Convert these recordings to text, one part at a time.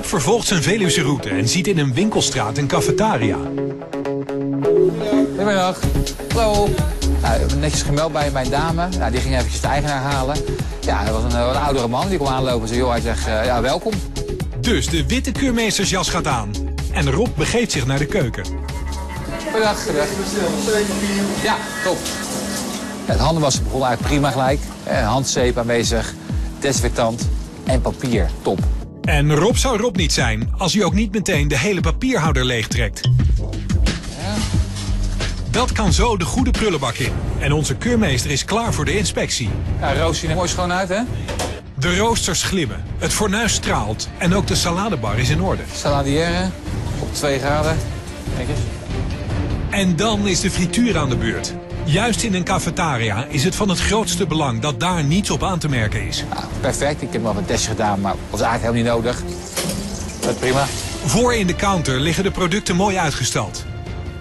Rob vervolgt zijn Veluwse route en ziet in een winkelstraat een cafetaria. Goedemiddag. Hallo. Nou, netjes gemeld bij mijn dame. Nou, die ging eventjes de eigenaar halen. Ja, hij was een, een oudere man. Die kwam aanlopen en zei, joh, hij zegt, eh, ja, welkom. Dus de witte keurmeestersjas gaat aan. En Rob begeeft zich naar de keuken. Goedendag. Ja, top. Het handenwassen begon eigenlijk prima gelijk. Eh, handzeep aanwezig, desinfectant en papier. Top. En Rob zou Rob niet zijn als hij ook niet meteen de hele papierhouder leegtrekt. Dat kan zo de goede prullenbak in. En onze keurmeester is klaar voor de inspectie. Ja, Roos ziet er mooi schoon uit, hè? De roosters glimmen, het fornuis straalt en ook de saladebar is in orde. Saladière op 2 graden. Kijk eens. En dan is de frituur aan de beurt. Juist in een cafetaria is het van het grootste belang dat daar niets op aan te merken is. Nou, perfect. Ik heb wel wat testjes gedaan, maar was eigenlijk helemaal niet nodig. Dat is prima. Voor in de counter liggen de producten mooi uitgestald.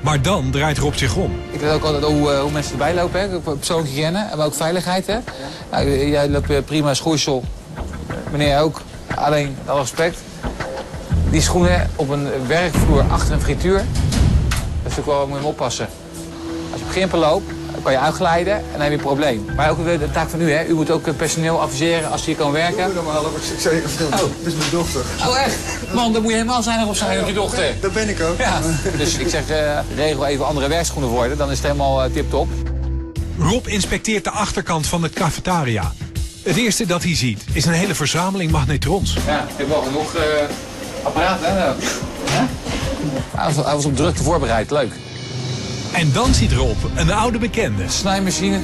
Maar dan draait Rob zich om. Ik weet ook altijd hoe, eh, hoe mensen erbij lopen, hè. persoonlijke hygiëne, maar ook veiligheid. Hè. Nou, jij loopt eh, prima schoeisel, meneer ook. Alleen, alle respect, die schoenen op een werkvloer achter een frituur, dat is natuurlijk wel, moet je oppassen. Als je op gimpen loopt, dan kan je uitglijden en dan heb je een probleem. Maar ook weer de taak van u, hè. U moet ook het personeel adviseren als ze hier kan werken. normaal heb ik zeker. Oh. Dit is mijn dochter. Oh, echt? Man, dan moet je helemaal zijn op zijn op je dochter. Dat ben ik ook. Ja, dus ik zeg, eh, regel even andere werkschoenen worden, dan is het helemaal uh, tip-top. Rob inspecteert de achterkant van het cafetaria. Het eerste dat hij ziet is een hele verzameling magnetrons. Ja, ik heb wel genoeg uh, apparaten, hè? Ja? Hij, was, hij was op drukte voorbereid, leuk. En dan ziet Rob een oude bekende. Snijmachine.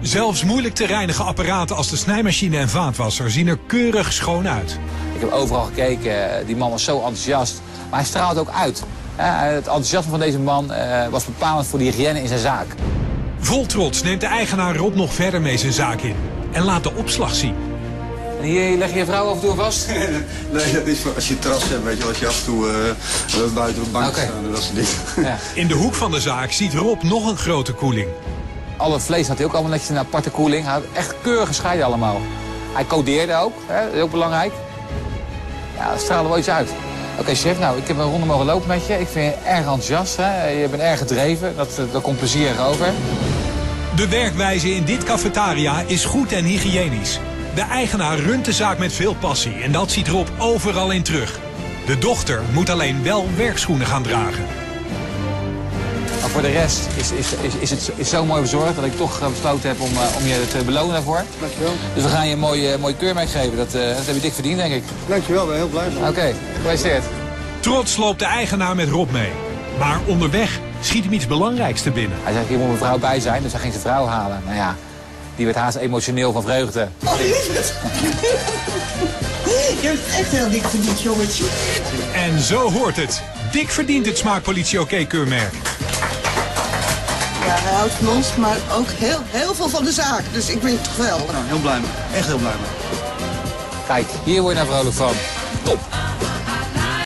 Zelfs moeilijk te reinigen apparaten als de snijmachine en vaatwasser zien er keurig schoon uit. Ik heb overal gekeken, die man was zo enthousiast. Maar hij straalt ook uit. het enthousiasme van deze man uh, was bepalend voor de hygiëne in zijn zaak. Vol trots neemt de eigenaar Rob nog verder mee zijn zaak in. En laat de opslag zien. En hier leg je je vrouw af en toe vast? nee, dat is voor als je terras hebt, weet je, als je af en toe uh, buiten op de bank Oké. staan en dat soort dingen. Ja. In de hoek van de zaak ziet Rob nog een grote koeling. Alle vlees had hij ook allemaal netjes in een aparte koeling. Hij had echt keurig gescheiden allemaal. Hij codeerde ook, hè? dat is ook belangrijk. Ja, dat straalde wel iets uit. Oké chef, nou, ik heb een ronde mogen lopen met je. Ik vind je erg enthousiast, hè? je bent erg gedreven. Dat, dat komt plezierig over. De werkwijze in dit cafetaria is goed en hygiënisch. De eigenaar runt de zaak met veel passie en dat ziet Rob overal in terug. De dochter moet alleen wel werkschoenen gaan dragen. Maar voor de rest is, is, is, is het is zo mooi bezorgd dat ik toch eh, besloten heb om, uh, om je te belonen daarvoor. Dankjewel. Dus we gaan je een mooi, uh, mooi keurmerk geven. Dat, uh, dat heb je dik verdiend, denk ik. Dankjewel, ik ben heel blij van. Oké, okay, gefeliciteerd. Trots loopt de eigenaar met Rob mee. Maar onderweg schiet hem iets belangrijks te binnen. Hij zei, hier moet mijn vrouw bij zijn, dus hij ging zijn vrouw halen. Nou ja, die werd haast emotioneel van vreugde. Oh. Je hebt echt heel dik verdiend, jongetje. En zo hoort het. Dik verdient het smaakpolitie OK-keurmerk. Ja, hij houdt van ons, maar ook heel, heel veel van de zaak. Dus ik ben toch wel. Nou, heel blij mee. Echt heel blij mee. Kijk, hier word je nou vrolijk van.